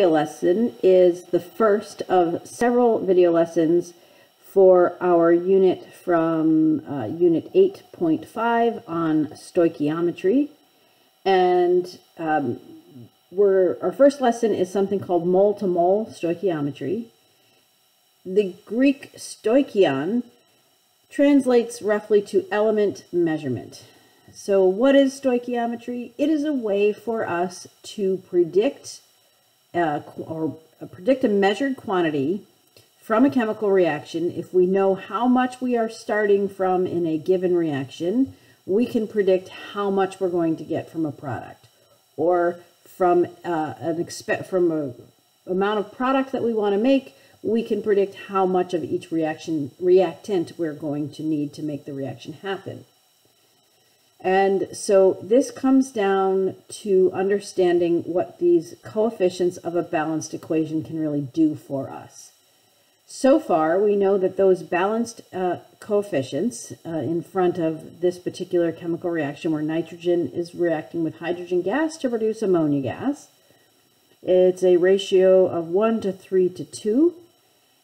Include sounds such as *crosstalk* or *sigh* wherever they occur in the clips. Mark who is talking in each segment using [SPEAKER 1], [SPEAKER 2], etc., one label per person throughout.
[SPEAKER 1] video lesson is the first of several video lessons for our unit from uh, Unit 8.5 on stoichiometry. And um, we're, our first lesson is something called mole-to-mole -mole stoichiometry. The Greek stoicheion translates roughly to element measurement. So what is stoichiometry? It is a way for us to predict uh, or predict a measured quantity from a chemical reaction. If we know how much we are starting from in a given reaction, we can predict how much we're going to get from a product or from uh, an expect from a amount of product that we want to make, we can predict how much of each reaction reactant we're going to need to make the reaction happen. And so this comes down to understanding what these coefficients of a balanced equation can really do for us. So far, we know that those balanced uh, coefficients uh, in front of this particular chemical reaction where nitrogen is reacting with hydrogen gas to produce ammonia gas, it's a ratio of 1 to 3 to 2.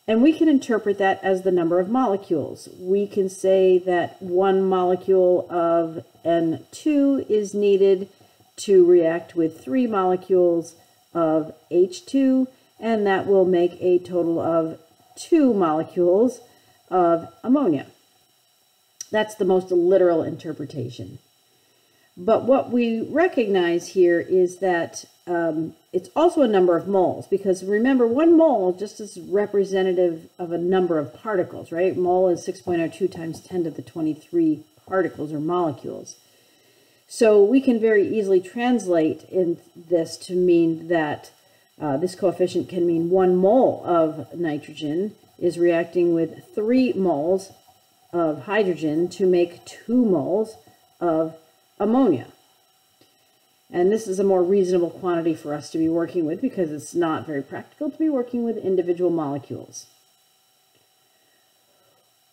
[SPEAKER 1] And we can interpret that as the number of molecules. We can say that one molecule of N2 is needed to react with three molecules of H2, and that will make a total of two molecules of ammonia. That's the most literal interpretation. But what we recognize here is that um, it's also a number of moles because remember one mole just is representative of a number of particles, right? Mole is 6.02 times 10 to the 23 particles or molecules. So we can very easily translate in this to mean that uh, this coefficient can mean one mole of nitrogen is reacting with three moles of hydrogen to make two moles of ammonia. And this is a more reasonable quantity for us to be working with because it's not very practical to be working with individual molecules.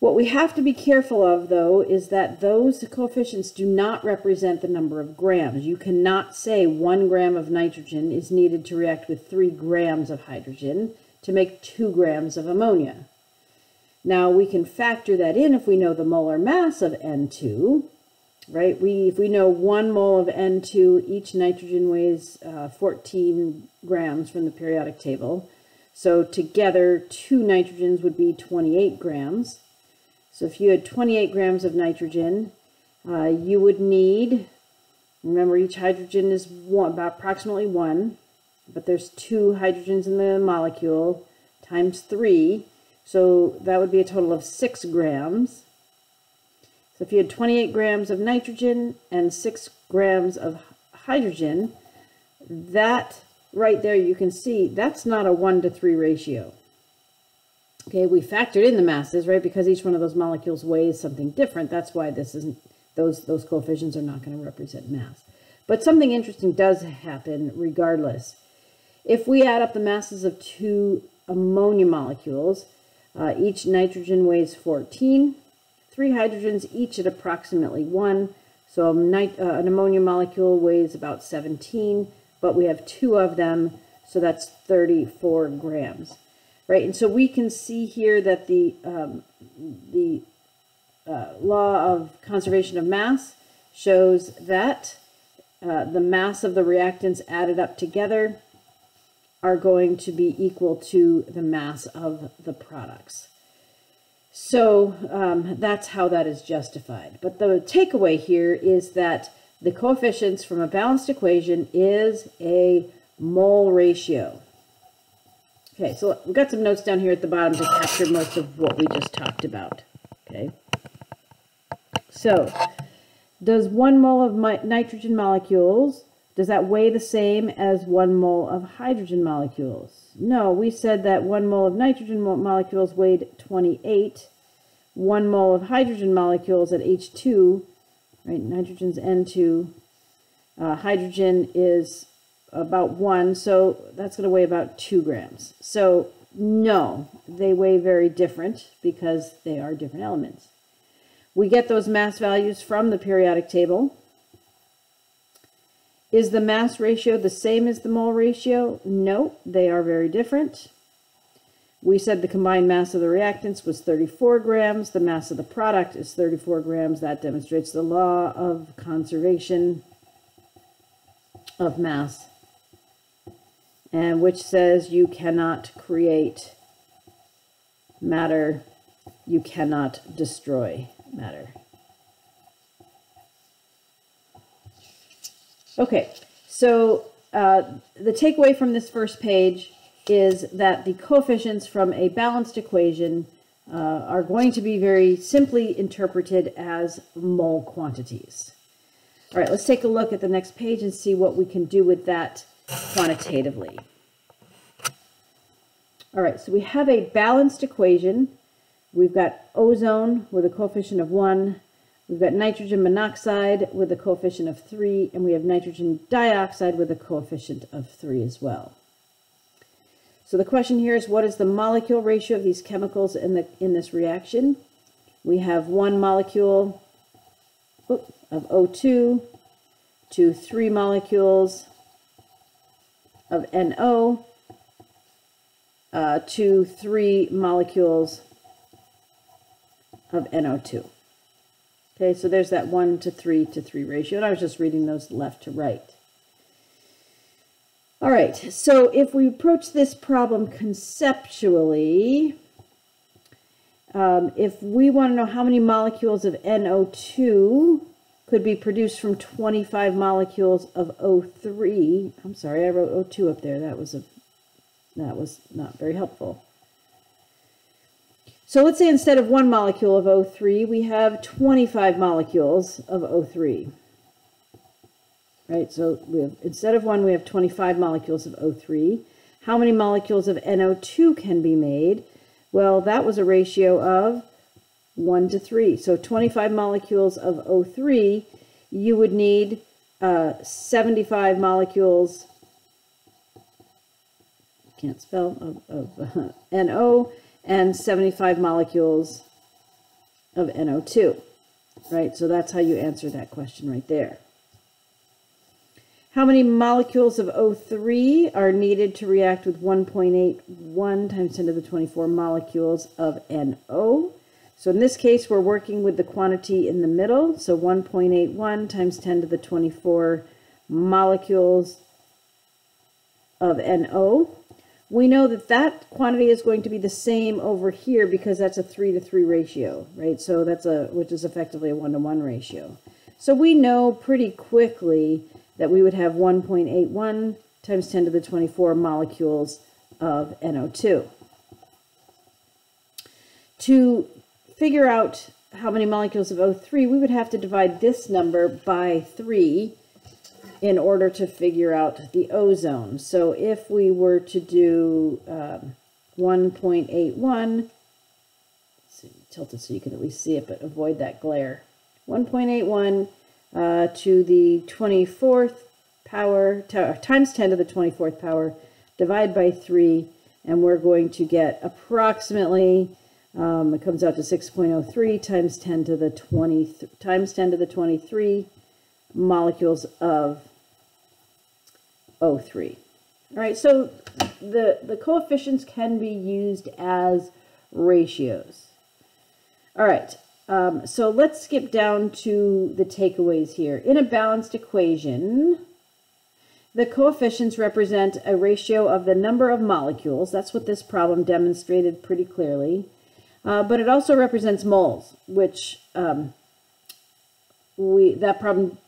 [SPEAKER 1] What we have to be careful of, though, is that those coefficients do not represent the number of grams. You cannot say one gram of nitrogen is needed to react with three grams of hydrogen to make two grams of ammonia. Now, we can factor that in if we know the molar mass of N2, right? We If we know one mole of N2, each nitrogen weighs uh, 14 grams from the periodic table. So together, two nitrogens would be 28 grams. So if you had 28 grams of nitrogen, uh, you would need, remember each hydrogen is one, about approximately one, but there's two hydrogens in the molecule times three. So that would be a total of six grams. So if you had 28 grams of nitrogen and 6 grams of hydrogen, that right there you can see that's not a 1 to 3 ratio. Okay, we factored in the masses, right, because each one of those molecules weighs something different. That's why this isn't those those coefficients are not going to represent mass. But something interesting does happen regardless. If we add up the masses of two ammonia molecules, uh, each nitrogen weighs 14, three hydrogens, each at approximately one. So uh, an ammonia molecule weighs about 17, but we have two of them, so that's 34 grams, right? And so we can see here that the, um, the uh, law of conservation of mass shows that uh, the mass of the reactants added up together are going to be equal to the mass of the products. So um, that's how that is justified. But the takeaway here is that the coefficients from a balanced equation is a mole ratio. Okay, so we've got some notes down here at the bottom to capture most of what we just talked about. Okay. So, does one mole of nitrogen molecules, does that weigh the same as one mole of hydrogen molecules? No, we said that one mole of nitrogen molecules weighed 28. One mole of hydrogen molecules at H2, right, nitrogen's N2, uh, hydrogen is about one, so that's going to weigh about two grams. So no, they weigh very different because they are different elements. We get those mass values from the periodic table. Is the mass ratio the same as the mole ratio? No, they are very different. We said the combined mass of the reactants was 34 grams. The mass of the product is 34 grams. That demonstrates the law of conservation of mass, and which says you cannot create matter, you cannot destroy matter. Okay, so uh, the takeaway from this first page is that the coefficients from a balanced equation uh, are going to be very simply interpreted as mole quantities. All right, let's take a look at the next page and see what we can do with that quantitatively. All right, so we have a balanced equation. We've got ozone with a coefficient of 1. We've got nitrogen monoxide with a coefficient of 3. And we have nitrogen dioxide with a coefficient of 3 as well. So the question here is what is the molecule ratio of these chemicals in, the, in this reaction? We have one molecule of O2 to three molecules of NO uh, to three molecules of NO2. Okay, so there's that 1 to 3 to 3 ratio, and I was just reading those left to right. All right, so if we approach this problem conceptually, um, if we want to know how many molecules of NO2 could be produced from 25 molecules of O3, I'm sorry, I wrote O2 up there. That was a that was not very helpful. So let's say instead of one molecule of O3, we have 25 molecules of O3. Right, so we have, instead of one, we have 25 molecules of O3. How many molecules of NO2 can be made? Well, that was a ratio of 1 to 3. So 25 molecules of O3, you would need uh, 75 molecules can't spell, of, of *laughs* uh, NO and 75 molecules of NO2, right? So that's how you answer that question right there. How many molecules of O3 are needed to react with 1.81 times 10 to the 24 molecules of NO? So in this case, we're working with the quantity in the middle. So 1.81 times 10 to the 24 molecules of NO we know that that quantity is going to be the same over here because that's a 3 to 3 ratio, right? So that's a, which is effectively a 1 to 1 ratio. So we know pretty quickly that we would have 1.81 times 10 to the 24 molecules of NO2. To figure out how many molecules of O3, we would have to divide this number by 3 in order to figure out the ozone. So if we were to do um, 1.81, tilt it so you can at least see it, but avoid that glare. 1.81 uh, to the 24th power, times 10 to the 24th power, divide by 3, and we're going to get approximately, um, it comes out to 6.03 times 10 to the 20, times 10 to the 23 molecules of O3. All right, so the, the coefficients can be used as ratios. All right, um, so let's skip down to the takeaways here. In a balanced equation, the coefficients represent a ratio of the number of molecules. That's what this problem demonstrated pretty clearly. Uh, but it also represents moles, which um, we that problem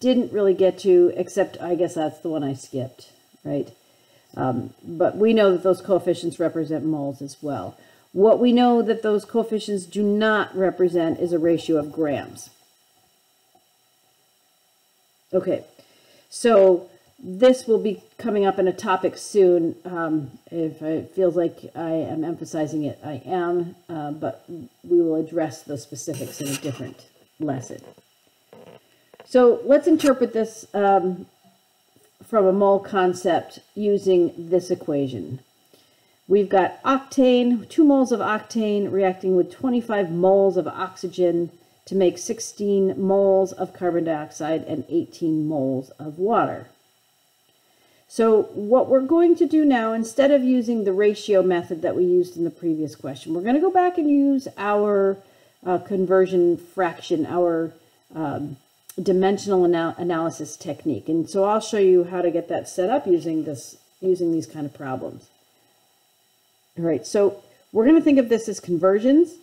[SPEAKER 1] didn't really get to, except I guess that's the one I skipped, right? Um, but we know that those coefficients represent moles as well. What we know that those coefficients do not represent is a ratio of grams. Okay, so this will be coming up in a topic soon. Um, if it feels like I am emphasizing it, I am, uh, but we will address the specifics in a different lesson. So let's interpret this um, from a mole concept using this equation. We've got octane, 2 moles of octane reacting with 25 moles of oxygen to make 16 moles of carbon dioxide and 18 moles of water. So what we're going to do now, instead of using the ratio method that we used in the previous question, we're going to go back and use our uh, conversion fraction, our um, dimensional anal analysis technique. And so I'll show you how to get that set up using this, using these kind of problems. All right, so we're going to think of this as conversions.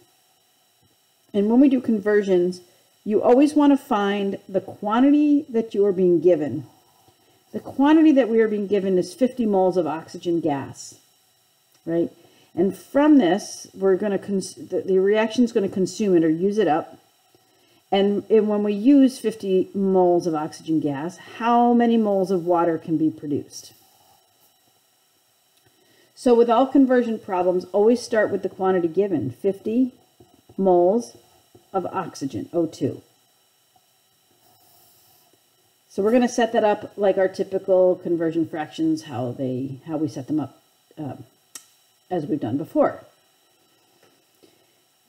[SPEAKER 1] And when we do conversions, you always want to find the quantity that you are being given. The quantity that we are being given is 50 moles of oxygen gas, right? And from this, we're going to, the, the reaction is going to consume it or use it up. And, when we use 50 moles of oxygen gas, how many moles of water can be produced? So with all conversion problems, always start with the quantity given, 50 moles of oxygen, O2. So we're going to set that up like our typical conversion fractions, how they how we set them up um, as we've done before.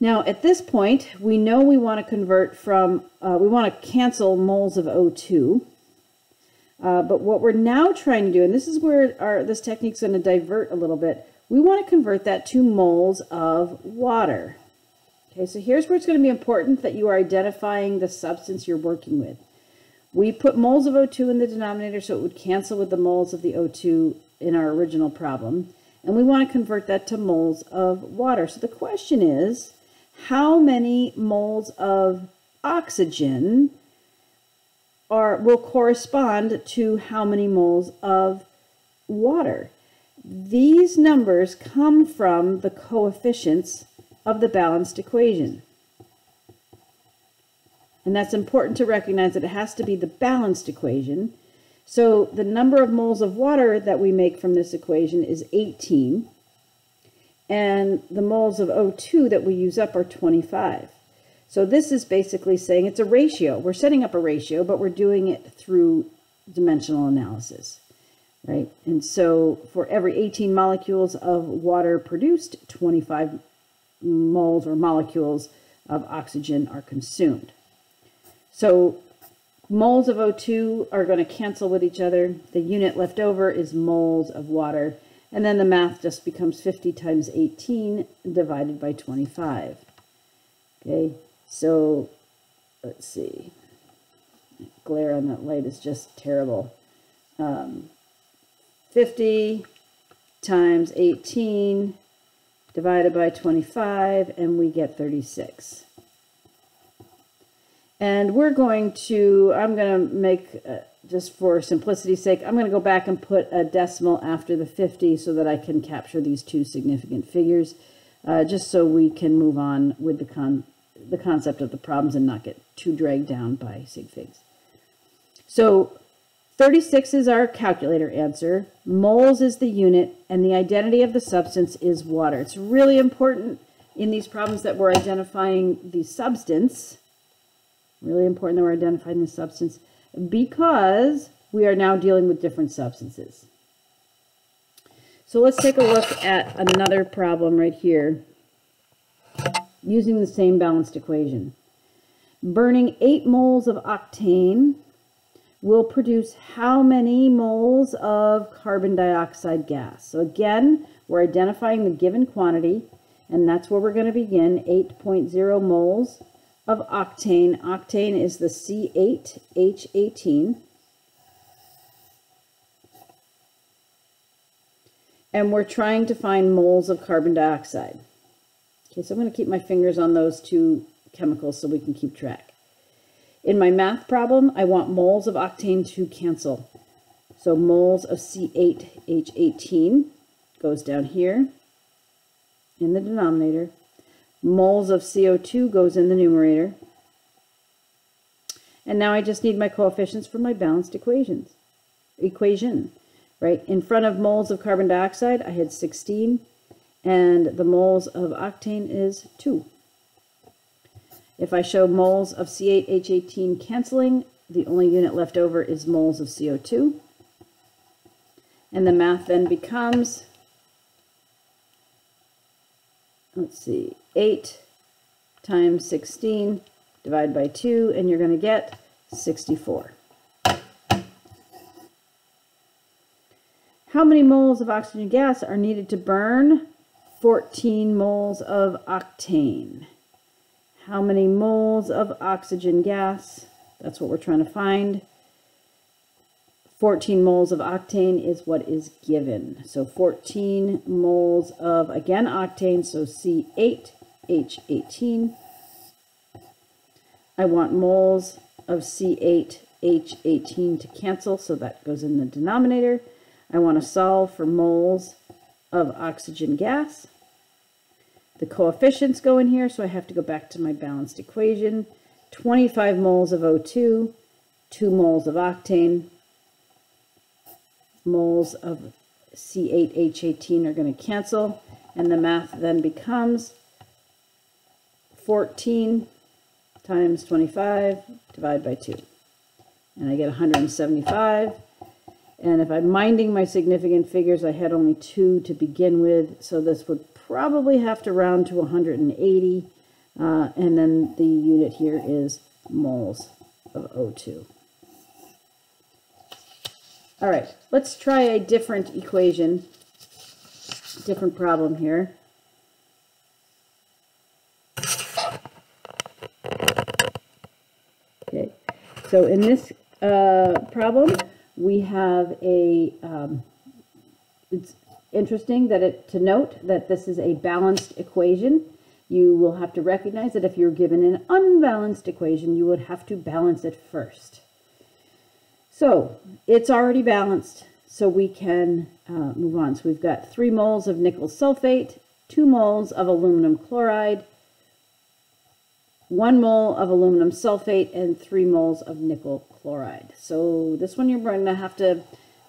[SPEAKER 1] Now at this point, we know we want to convert from, uh, we want to cancel moles of O2. Uh, but what we're now trying to do, and this is where our this technique is going to divert a little bit, we want to convert that to moles of water. Okay, so here's where it's going to be important that you are identifying the substance you're working with. We put moles of O2 in the denominator so it would cancel with the moles of the O2 in our original problem. And we want to convert that to moles of water. So the question is, how many moles of oxygen are will correspond to how many moles of water? These numbers come from the coefficients of the balanced equation. And that's important to recognize that it has to be the balanced equation. So the number of moles of water that we make from this equation is 18. And the moles of O2 that we use up are 25. So this is basically saying it's a ratio. We're setting up a ratio, but we're doing it through dimensional analysis, right? And so for every 18 molecules of water produced, 25 moles or molecules of oxygen are consumed. So moles of O2 are going to cancel with each other. The unit left over is moles of water. And then the math just becomes 50 times 18 divided by 25. Okay, so let's see. Glare on that light is just terrible. Um, 50 times 18 divided by 25, and we get 36. And we're going to, I'm going to make, uh, just for simplicity's sake, I'm going to go back and put a decimal after the 50 so that I can capture these two significant figures, uh, just so we can move on with the, con the concept of the problems and not get too dragged down by sig figs. So 36 is our calculator answer, moles is the unit, and the identity of the substance is water. It's really important in these problems that we're identifying the substance Really important that we're identifying the substance because we are now dealing with different substances. So let's take a look at another problem right here using the same balanced equation. Burning 8 moles of octane will produce how many moles of carbon dioxide gas? So again, we're identifying the given quantity, and that's where we're going to begin, 8.0 moles of octane. Octane is the C8H18. And we're trying to find moles of carbon dioxide. Okay, so I'm going to keep my fingers on those two chemicals so we can keep track. In my math problem, I want moles of octane to cancel. So moles of C8H18 goes down here in the denominator moles of CO2 goes in the numerator. And now I just need my coefficients for my balanced equations. Equation, right? In front of moles of carbon dioxide, I had 16, and the moles of octane is 2. If I show moles of C8H18 canceling, the only unit left over is moles of CO2. And the math then becomes, let's see, 8 times 16 divide by 2, and you're going to get 64. How many moles of oxygen gas are needed to burn 14 moles of octane? How many moles of oxygen gas? That's what we're trying to find. 14 moles of octane is what is given. So 14 moles of, again, octane, so C8H18. I want moles of C8H18 to cancel, so that goes in the denominator. I want to solve for moles of oxygen gas. The coefficients go in here, so I have to go back to my balanced equation. 25 moles of O2, 2 moles of octane, moles of C8H18 are going to cancel, and the math then becomes 14 times 25 divided by 2. And I get 175. And if I'm minding my significant figures, I had only two to begin with, so this would probably have to round to 180. Uh, and then the unit here is moles of O2. All right, let's try a different equation, different problem here. Okay, so in this uh, problem, we have a, um, it's interesting that it, to note that this is a balanced equation. You will have to recognize that if you're given an unbalanced equation, you would have to balance it first. So it's already balanced, so we can uh, move on. So we've got three moles of nickel sulfate, two moles of aluminum chloride, one mole of aluminum sulfate, and three moles of nickel chloride. So this one you're going to have to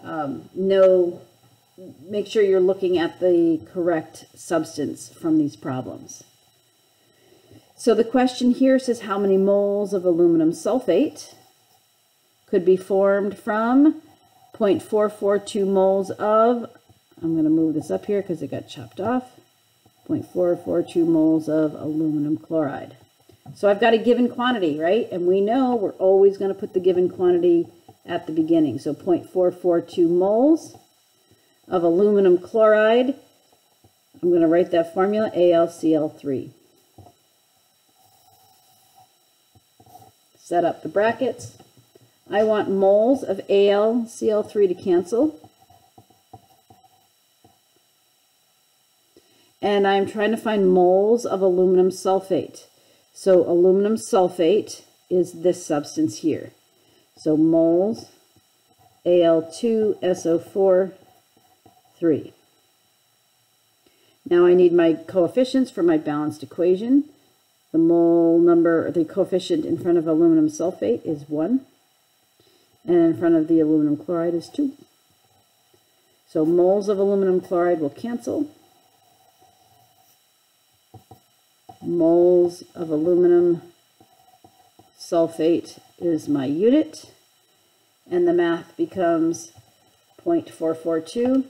[SPEAKER 1] um, know, make sure you're looking at the correct substance from these problems. So the question here says how many moles of aluminum sulfate could be formed from 0.442 moles of, I'm going to move this up here because it got chopped off, 0.442 moles of aluminum chloride. So I've got a given quantity, right? And we know we're always going to put the given quantity at the beginning. So 0.442 moles of aluminum chloride. I'm going to write that formula, AlCl3. Set up the brackets. I want moles of AlCl3 to cancel. And I'm trying to find moles of aluminum sulfate. So aluminum sulfate is this substance here. So moles Al2SO4 3. Now I need my coefficients for my balanced equation. The mole number, the coefficient in front of aluminum sulfate is 1, and in front of the aluminum chloride is 2. So moles of aluminum chloride will cancel. moles of aluminum sulfate is my unit. And the math becomes 0.442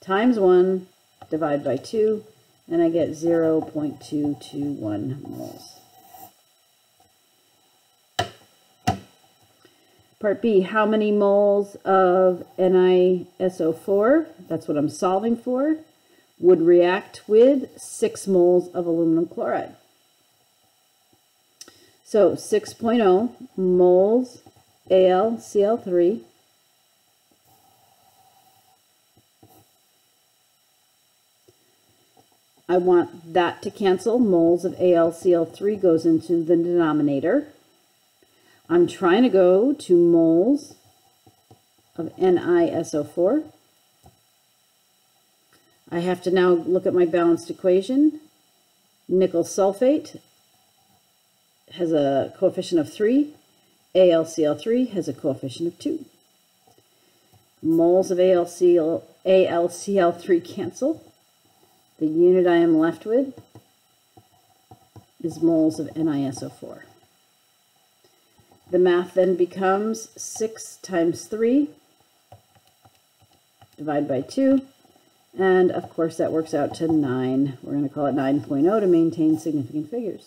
[SPEAKER 1] times 1 divided by 2, and I get 0.221 moles. Part B, how many moles of NiSO4, that's what I'm solving for, would react with 6 moles of aluminum chloride. So 6.0 moles AlCl3 I want that to cancel. Moles of AlCl3 goes into the denominator. I'm trying to go to moles of NiSO4. I have to now look at my balanced equation. Nickel sulfate has a coefficient of 3. AlCl3 has a coefficient of 2. Moles of AlCl, AlCl3 cancel. The unit I am left with is moles of NiSO4. The math then becomes 6 times 3 divided by 2 and of course that works out to 9. We're going to call it 9.0 to maintain significant figures.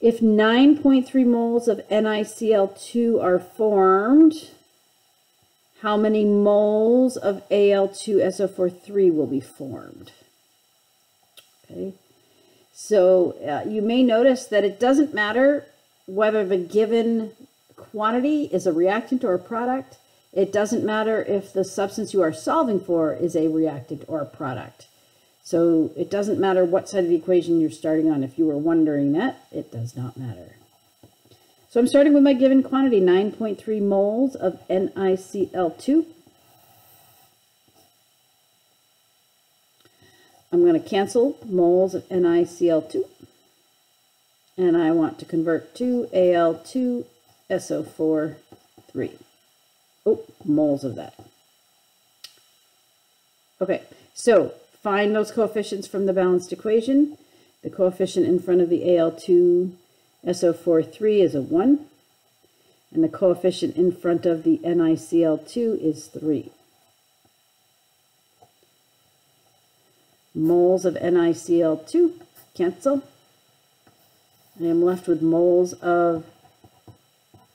[SPEAKER 1] If 9.3 moles of NiCl2 are formed, how many moles of Al2SO43 will be formed? Okay, so uh, you may notice that it doesn't matter whether the given quantity is a reactant or a product. It doesn't matter if the substance you are solving for is a reactant or a product. So it doesn't matter what side of the equation you're starting on. If you were wondering that, it does not matter. So I'm starting with my given quantity, 9.3 moles of NiCl2. I'm going to cancel moles of NiCl2. And I want to convert to Al2SO4 3. Oh, moles of that. Okay, so find those coefficients from the balanced equation. The coefficient in front of the Al2 SO43 is a 1, and the coefficient in front of the NiCl2 is 3. Moles of NiCl2 cancel. I am left with moles of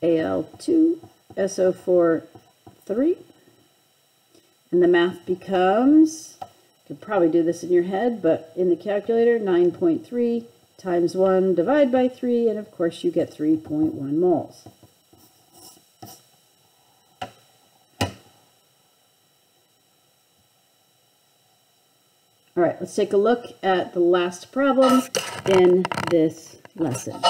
[SPEAKER 1] Al2 SO4 3. And the math becomes, you could probably do this in your head, but in the calculator, 9.3 times 1, divide by 3, and of course you get 3.1 moles. Right, let's take a look at the last problem in this lesson.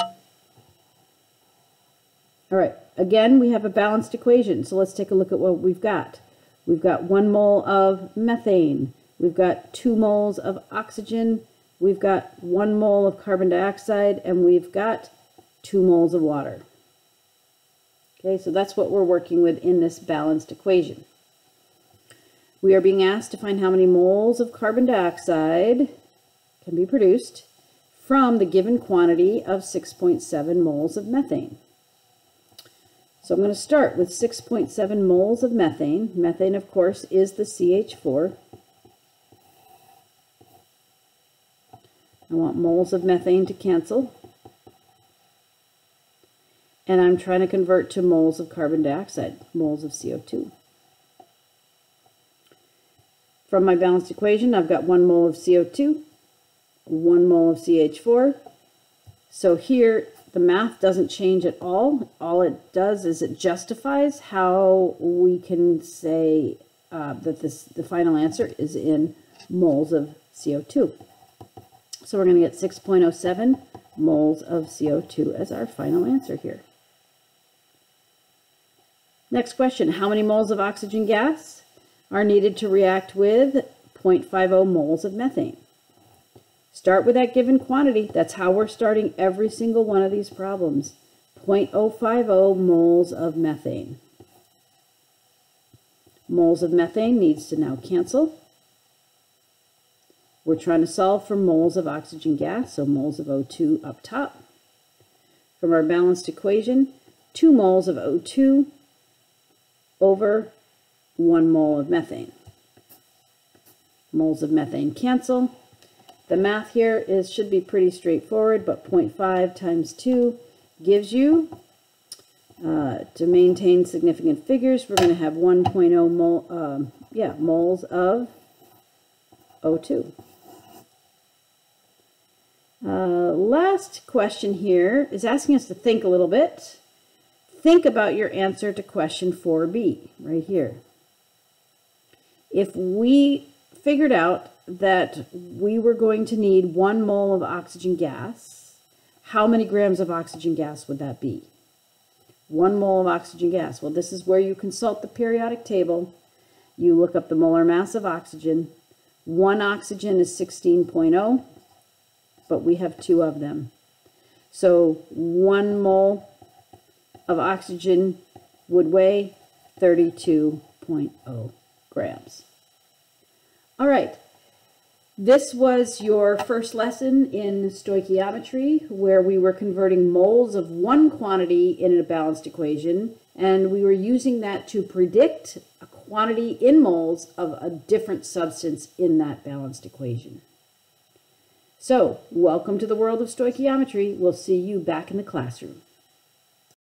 [SPEAKER 1] All right, again, we have a balanced equation, so let's take a look at what we've got. We've got one mole of methane. We've got two moles of oxygen we've got one mole of carbon dioxide, and we've got two moles of water. Okay, so that's what we're working with in this balanced equation. We are being asked to find how many moles of carbon dioxide can be produced from the given quantity of 6.7 moles of methane. So I'm going to start with 6.7 moles of methane. Methane, of course, is the CH4. I want moles of methane to cancel. And I'm trying to convert to moles of carbon dioxide, moles of CO2. From my balanced equation, I've got one mole of CO2, one mole of CH4. So here, the math doesn't change at all. All it does is it justifies how we can say uh, that this the final answer is in moles of CO2. So we're going to get 6.07 moles of CO2 as our final answer here. Next question, how many moles of oxygen gas are needed to react with 0.50 moles of methane? Start with that given quantity. That's how we're starting every single one of these problems. 0.050 moles of methane. Moles of methane needs to now cancel. We're trying to solve for moles of oxygen gas, so moles of O2 up top. From our balanced equation, 2 moles of O2 over 1 mole of methane. Moles of methane cancel. The math here is should be pretty straightforward, but 0.5 times 2 gives you, uh, to maintain significant figures, we're going to have 1.0 mole, um, yeah, moles of O2. Uh, last question here is asking us to think a little bit. Think about your answer to question 4b, right here. If we figured out that we were going to need one mole of oxygen gas, how many grams of oxygen gas would that be? One mole of oxygen gas. Well, this is where you consult the periodic table. You look up the molar mass of oxygen. One oxygen is 16.0 but we have two of them. So one mole of oxygen would weigh 32.0 grams. All right, this was your first lesson in stoichiometry where we were converting moles of one quantity in a balanced equation and we were using that to predict a quantity in moles of a different substance in that balanced equation. So, welcome to the world of stoichiometry. We'll see you back in the classroom.